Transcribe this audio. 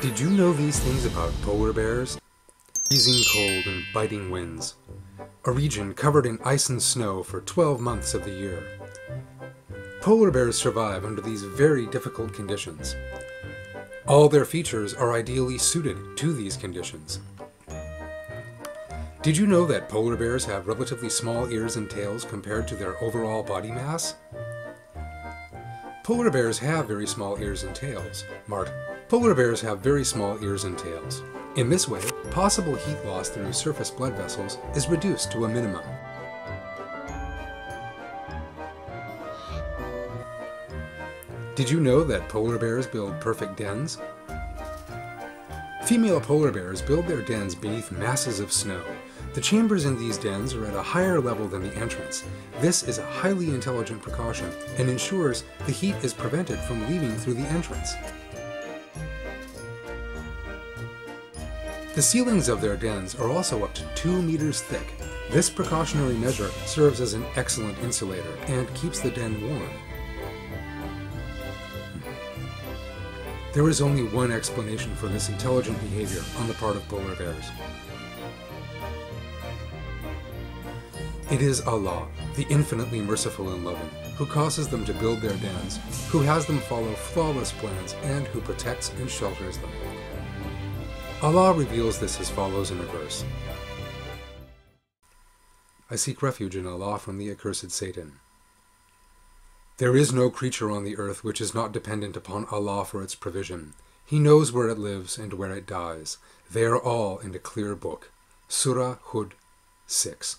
Did you know these things about polar bears? Freezing cold and biting winds. A region covered in ice and snow for 12 months of the year. Polar bears survive under these very difficult conditions. All their features are ideally suited to these conditions. Did you know that polar bears have relatively small ears and tails compared to their overall body mass? Polar bears have very small ears and tails. Mart, polar bears have very small ears and tails. In this way, possible heat loss through surface blood vessels is reduced to a minimum. Did you know that polar bears build perfect dens? Female polar bears build their dens beneath masses of snow. The chambers in these dens are at a higher level than the entrance. This is a highly intelligent precaution and ensures the heat is prevented from leaving through the entrance. The ceilings of their dens are also up to 2 meters thick. This precautionary measure serves as an excellent insulator and keeps the den warm. There is only one explanation for this intelligent behavior on the part of polar bears. It is Allah, the infinitely merciful and loving, who causes them to build their dens, who has them follow flawless plans, and who protects and shelters them. Allah reveals this as follows in a verse I seek refuge in Allah from the accursed Satan. There is no creature on the earth which is not dependent upon Allah for its provision. He knows where it lives and where it dies. They are all in a clear book. Surah Hud 6.